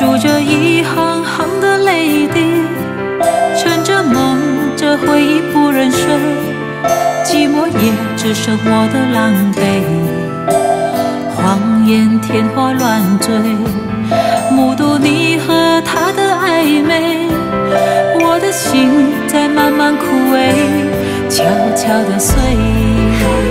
数着一行行的泪滴，趁着梦着回忆不忍睡，寂寞也只剩我的狼狈。谎言天花乱坠，目睹你和他的暧昧，我的心在慢慢枯萎，悄悄地碎。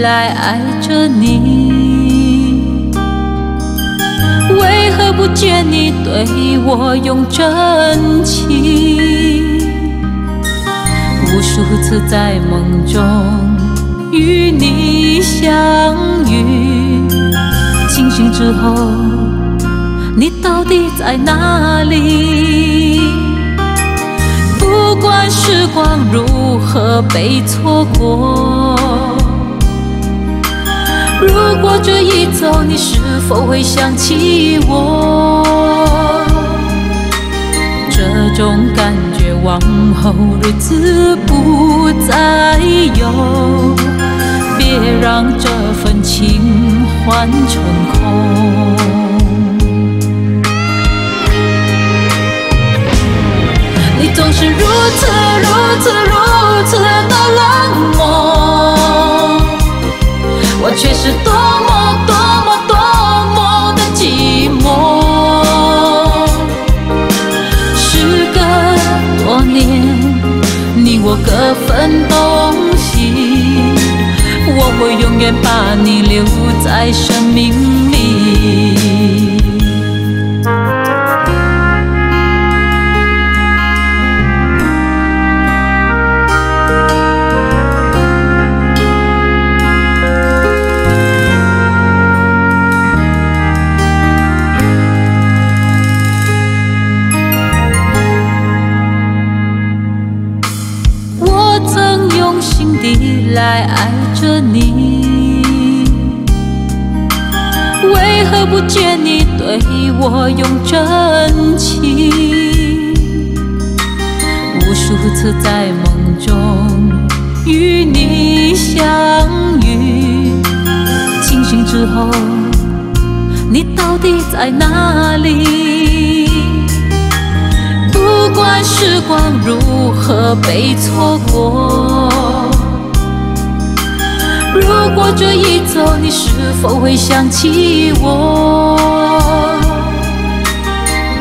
来爱着你，为何不见你对我用真情？无数次在梦中与你相遇，清醒之后，你到底在哪里？不管时光如何被错过。如果这一走，你是否会想起我？这种感觉往后日子不再有，别让这份情换成空。你总是如此如此如此的冷却是多么多么多么的寂寞。时隔多年，你我各分东西，我会永远把你留在生命还爱着你，为何不见你对我用真情？无数次在梦中与你相遇，清醒之后，你到底在哪里？不管时光如何被错过，如果这一走，你是否会想起我？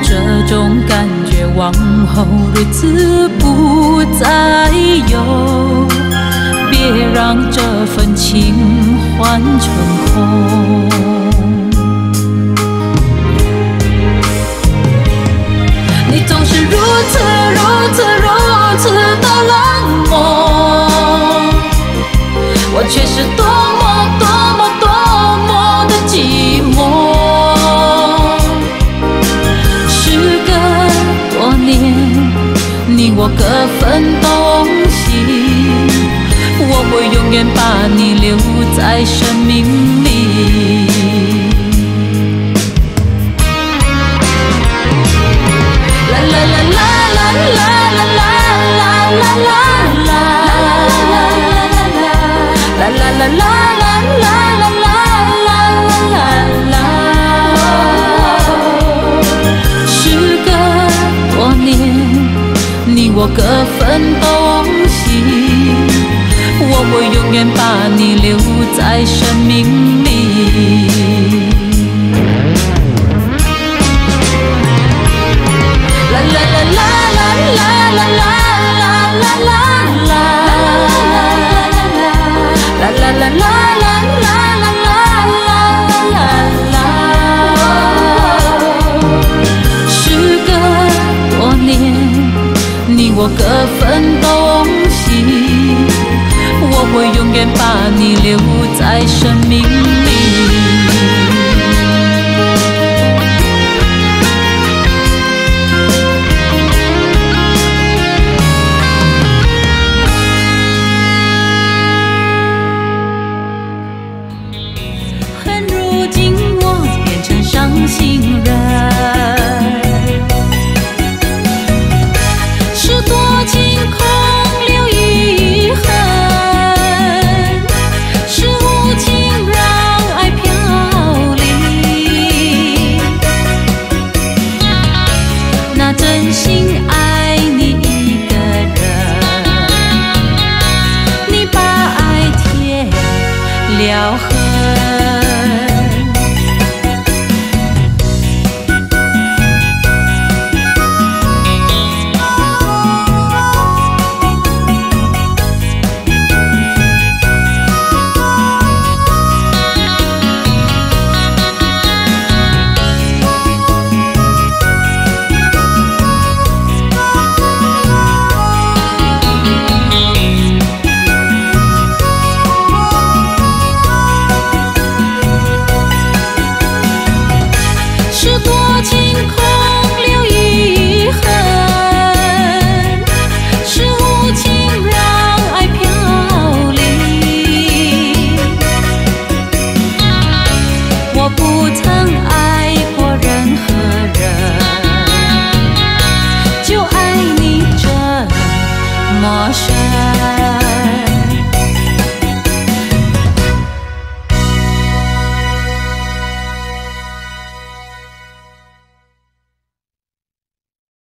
这种感觉往后日子不再有，别让这份情换成空。你总是如此如此如此的冷却是多么多么多么的寂寞。时隔多年，你我各分东西，我会永远把你留在生命里。我各分东西，我会永远把你留在生命里。愿把你留在生命里。恨如今我变成伤心。